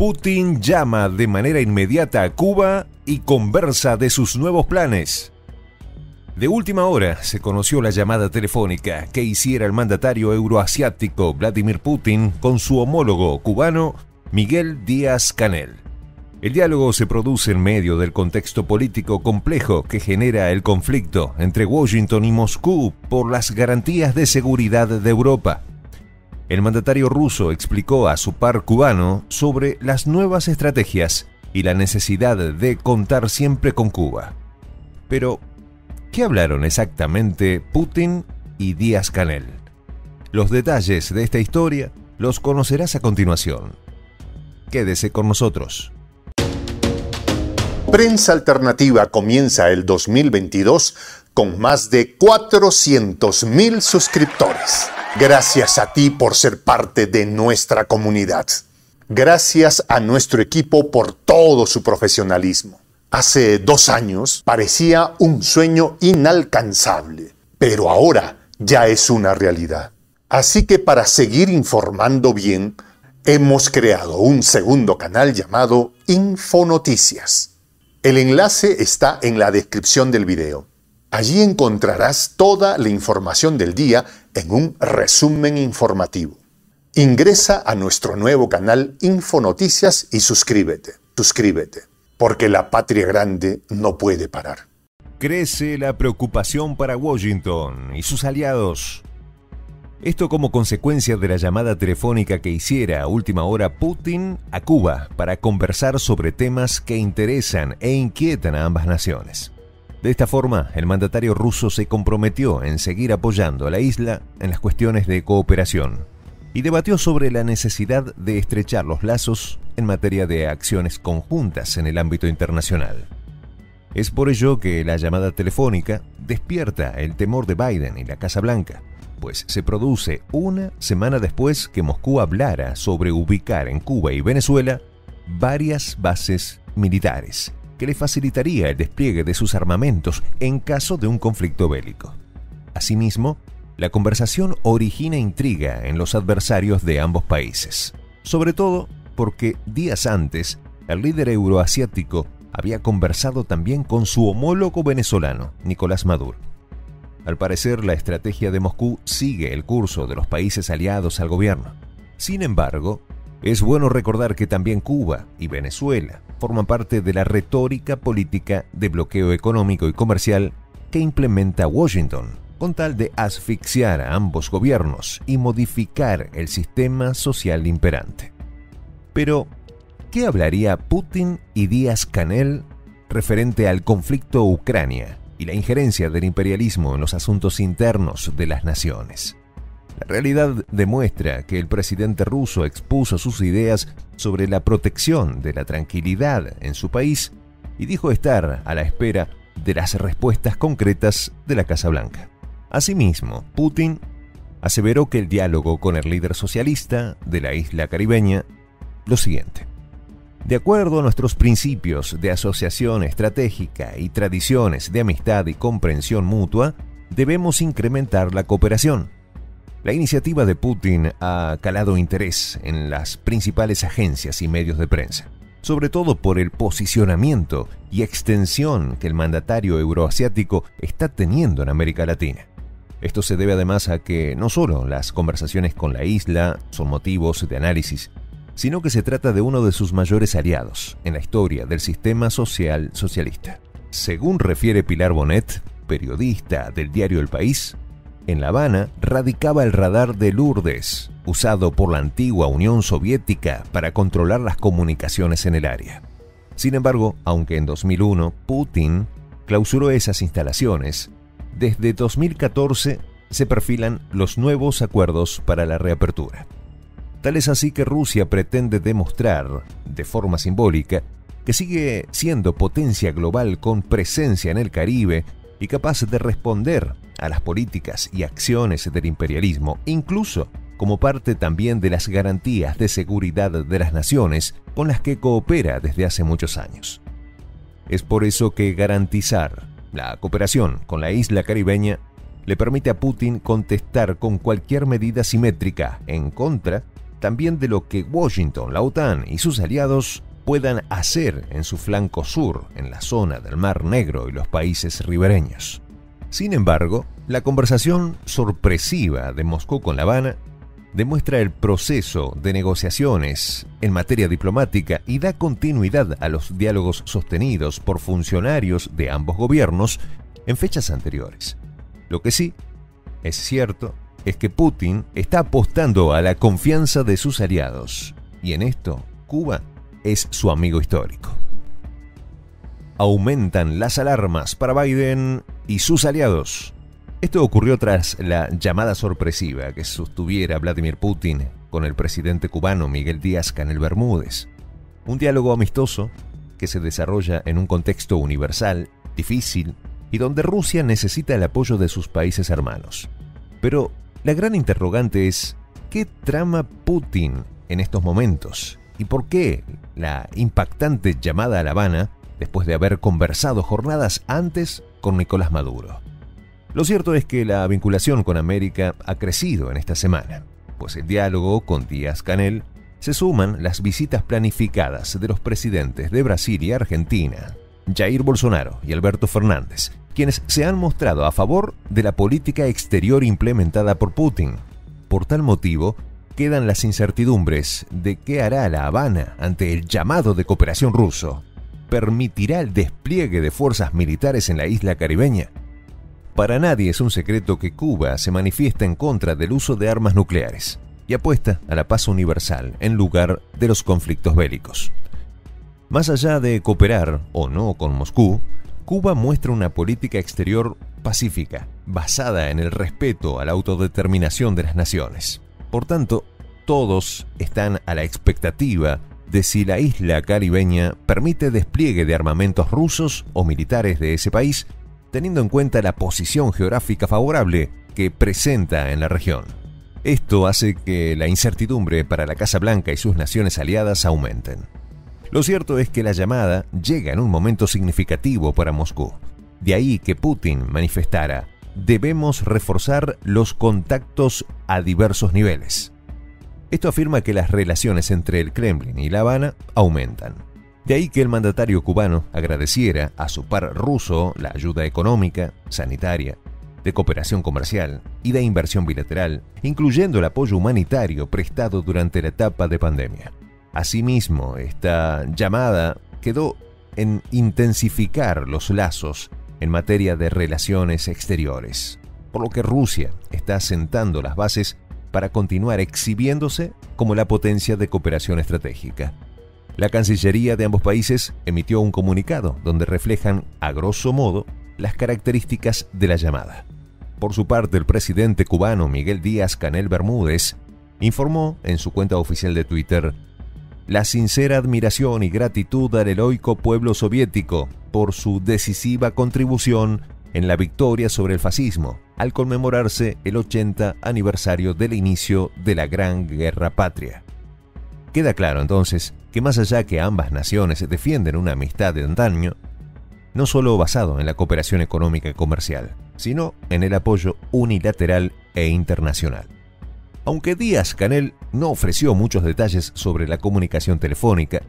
Putin llama de manera inmediata a Cuba y conversa de sus nuevos planes. De última hora se conoció la llamada telefónica que hiciera el mandatario euroasiático Vladimir Putin con su homólogo cubano Miguel Díaz Canel. El diálogo se produce en medio del contexto político complejo que genera el conflicto entre Washington y Moscú por las garantías de seguridad de Europa. El mandatario ruso explicó a su par cubano sobre las nuevas estrategias y la necesidad de contar siempre con Cuba. Pero, ¿qué hablaron exactamente Putin y Díaz Canel? Los detalles de esta historia los conocerás a continuación. Quédese con nosotros. Prensa Alternativa comienza el 2022 con más de 400.000 suscriptores. Gracias a ti por ser parte de nuestra comunidad. Gracias a nuestro equipo por todo su profesionalismo. Hace dos años parecía un sueño inalcanzable, pero ahora ya es una realidad. Así que para seguir informando bien, hemos creado un segundo canal llamado Infonoticias el enlace está en la descripción del video. Allí encontrarás toda la información del día en un resumen informativo. Ingresa a nuestro nuevo canal Infonoticias y suscríbete, suscríbete, porque la patria grande no puede parar. Crece la preocupación para Washington y sus aliados. Esto como consecuencia de la llamada telefónica que hiciera a última hora Putin a Cuba para conversar sobre temas que interesan e inquietan a ambas naciones. De esta forma, el mandatario ruso se comprometió en seguir apoyando a la isla en las cuestiones de cooperación y debatió sobre la necesidad de estrechar los lazos en materia de acciones conjuntas en el ámbito internacional. Es por ello que la llamada telefónica despierta el temor de Biden y la Casa Blanca pues se produce una semana después que Moscú hablara sobre ubicar en Cuba y Venezuela varias bases militares, que le facilitaría el despliegue de sus armamentos en caso de un conflicto bélico. Asimismo, la conversación origina intriga en los adversarios de ambos países, sobre todo porque días antes el líder euroasiático había conversado también con su homólogo venezolano, Nicolás Maduro. Al parecer, la estrategia de Moscú sigue el curso de los países aliados al gobierno. Sin embargo, es bueno recordar que también Cuba y Venezuela forman parte de la retórica política de bloqueo económico y comercial que implementa Washington, con tal de asfixiar a ambos gobiernos y modificar el sistema social imperante. Pero, ¿qué hablaría Putin y Díaz Canel referente al conflicto Ucrania y la injerencia del imperialismo en los asuntos internos de las naciones. La realidad demuestra que el presidente ruso expuso sus ideas sobre la protección de la tranquilidad en su país y dijo estar a la espera de las respuestas concretas de la Casa Blanca. Asimismo, Putin aseveró que el diálogo con el líder socialista de la isla caribeña lo siguiente. De acuerdo a nuestros principios de asociación estratégica y tradiciones de amistad y comprensión mutua, debemos incrementar la cooperación. La iniciativa de Putin ha calado interés en las principales agencias y medios de prensa, sobre todo por el posicionamiento y extensión que el mandatario euroasiático está teniendo en América Latina. Esto se debe además a que no solo las conversaciones con la isla son motivos de análisis, sino que se trata de uno de sus mayores aliados en la historia del sistema social socialista. Según refiere Pilar Bonet, periodista del diario El País, en La Habana radicaba el radar de Lourdes, usado por la antigua Unión Soviética para controlar las comunicaciones en el área. Sin embargo, aunque en 2001 Putin clausuró esas instalaciones, desde 2014 se perfilan los nuevos acuerdos para la reapertura. Tal es así que Rusia pretende demostrar, de forma simbólica, que sigue siendo potencia global con presencia en el Caribe y capaz de responder a las políticas y acciones del imperialismo, incluso como parte también de las garantías de seguridad de las naciones con las que coopera desde hace muchos años. Es por eso que garantizar la cooperación con la isla caribeña le permite a Putin contestar con cualquier medida simétrica en contra también de lo que Washington, la OTAN y sus aliados puedan hacer en su flanco sur, en la zona del Mar Negro y los países ribereños. Sin embargo, la conversación sorpresiva de Moscú con La Habana demuestra el proceso de negociaciones en materia diplomática y da continuidad a los diálogos sostenidos por funcionarios de ambos gobiernos en fechas anteriores. Lo que sí es cierto es que Putin está apostando a la confianza de sus aliados y en esto Cuba es su amigo histórico. Aumentan las alarmas para Biden y sus aliados. Esto ocurrió tras la llamada sorpresiva que sostuviera Vladimir Putin con el presidente cubano Miguel Díaz Canel Bermúdez. Un diálogo amistoso que se desarrolla en un contexto universal, difícil, y donde Rusia necesita el apoyo de sus países hermanos. Pero la gran interrogante es, ¿qué trama Putin en estos momentos? ¿Y por qué la impactante llamada a La Habana después de haber conversado jornadas antes con Nicolás Maduro? Lo cierto es que la vinculación con América ha crecido en esta semana, pues el diálogo con Díaz Canel se suman las visitas planificadas de los presidentes de Brasil y Argentina, Jair Bolsonaro y Alberto Fernández, quienes se han mostrado a favor de la política exterior implementada por Putin. Por tal motivo, quedan las incertidumbres de qué hará La Habana ante el llamado de cooperación ruso. ¿Permitirá el despliegue de fuerzas militares en la isla caribeña? Para nadie es un secreto que Cuba se manifiesta en contra del uso de armas nucleares y apuesta a la paz universal en lugar de los conflictos bélicos. Más allá de cooperar o no con Moscú, Cuba muestra una política exterior pacífica, basada en el respeto a la autodeterminación de las naciones. Por tanto, todos están a la expectativa de si la isla caribeña permite despliegue de armamentos rusos o militares de ese país teniendo en cuenta la posición geográfica favorable que presenta en la región. Esto hace que la incertidumbre para la Casa Blanca y sus naciones aliadas aumenten. Lo cierto es que la llamada llega en un momento significativo para Moscú. De ahí que Putin manifestara, debemos reforzar los contactos a diversos niveles. Esto afirma que las relaciones entre el Kremlin y La Habana aumentan. De ahí que el mandatario cubano agradeciera a su par ruso la ayuda económica, sanitaria, de cooperación comercial y de inversión bilateral, incluyendo el apoyo humanitario prestado durante la etapa de pandemia. Asimismo, esta llamada quedó en intensificar los lazos en materia de relaciones exteriores, por lo que Rusia está sentando las bases para continuar exhibiéndose como la potencia de cooperación estratégica. La Cancillería de ambos países emitió un comunicado donde reflejan, a grosso modo, las características de la llamada. Por su parte, el presidente cubano Miguel Díaz Canel Bermúdez informó en su cuenta oficial de Twitter la sincera admiración y gratitud al heroico pueblo soviético por su decisiva contribución en la victoria sobre el fascismo, al conmemorarse el 80 aniversario del inicio de la Gran Guerra Patria. Queda claro entonces que más allá que ambas naciones defienden una amistad de antaño, no solo basado en la cooperación económica y comercial, sino en el apoyo unilateral e internacional. Aunque Díaz Canel no ofreció muchos detalles sobre la comunicación telefónica,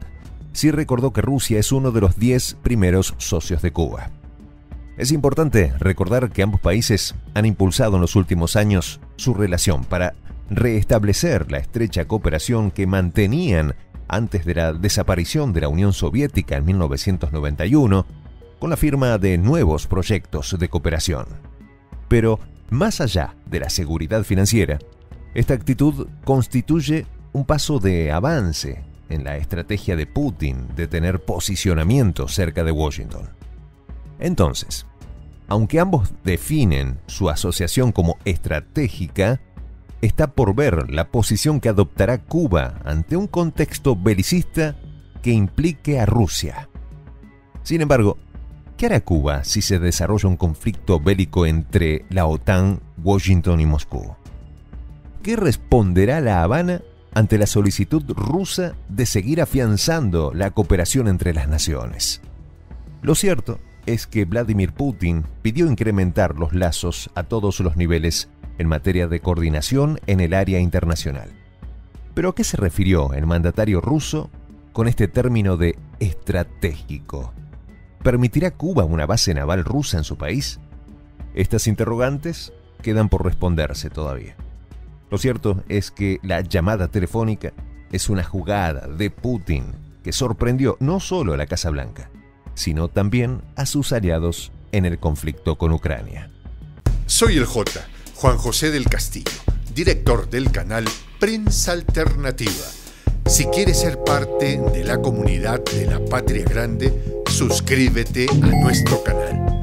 sí recordó que Rusia es uno de los 10 primeros socios de Cuba. Es importante recordar que ambos países han impulsado en los últimos años su relación para restablecer la estrecha cooperación que mantenían antes de la desaparición de la Unión Soviética en 1991, con la firma de nuevos proyectos de cooperación. Pero, más allá de la seguridad financiera, esta actitud constituye un paso de avance en la estrategia de Putin de tener posicionamiento cerca de Washington. Entonces, aunque ambos definen su asociación como estratégica, está por ver la posición que adoptará Cuba ante un contexto belicista que implique a Rusia. Sin embargo, ¿qué hará Cuba si se desarrolla un conflicto bélico entre la OTAN, Washington y Moscú? ¿Qué responderá La Habana ante la solicitud rusa de seguir afianzando la cooperación entre las naciones? Lo cierto es que Vladimir Putin pidió incrementar los lazos a todos los niveles en materia de coordinación en el área internacional. Pero ¿a qué se refirió el mandatario ruso con este término de estratégico? ¿Permitirá Cuba una base naval rusa en su país? Estas interrogantes quedan por responderse todavía. Lo cierto es que la llamada telefónica es una jugada de Putin que sorprendió no solo a la Casa Blanca, sino también a sus aliados en el conflicto con Ucrania. Soy el J, Juan José del Castillo, director del canal Prensa Alternativa. Si quieres ser parte de la comunidad de la Patria Grande, suscríbete a nuestro canal.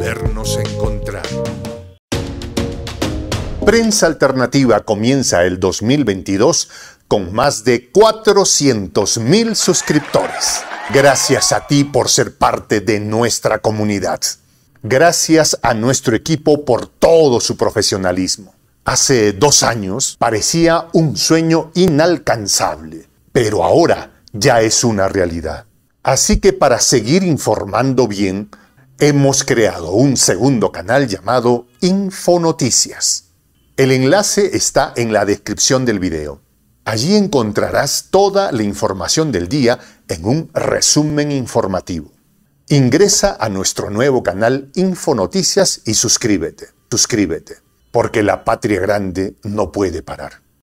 volvernos encontrar. Prensa Alternativa comienza el 2022 con más de 400.000 suscriptores. Gracias a ti por ser parte de nuestra comunidad. Gracias a nuestro equipo por todo su profesionalismo. Hace dos años parecía un sueño inalcanzable, pero ahora ya es una realidad. Así que para seguir informando bien, hemos creado un segundo canal llamado Infonoticias. El enlace está en la descripción del video. Allí encontrarás toda la información del día en un resumen informativo. Ingresa a nuestro nuevo canal Infonoticias y suscríbete, suscríbete, porque la patria grande no puede parar.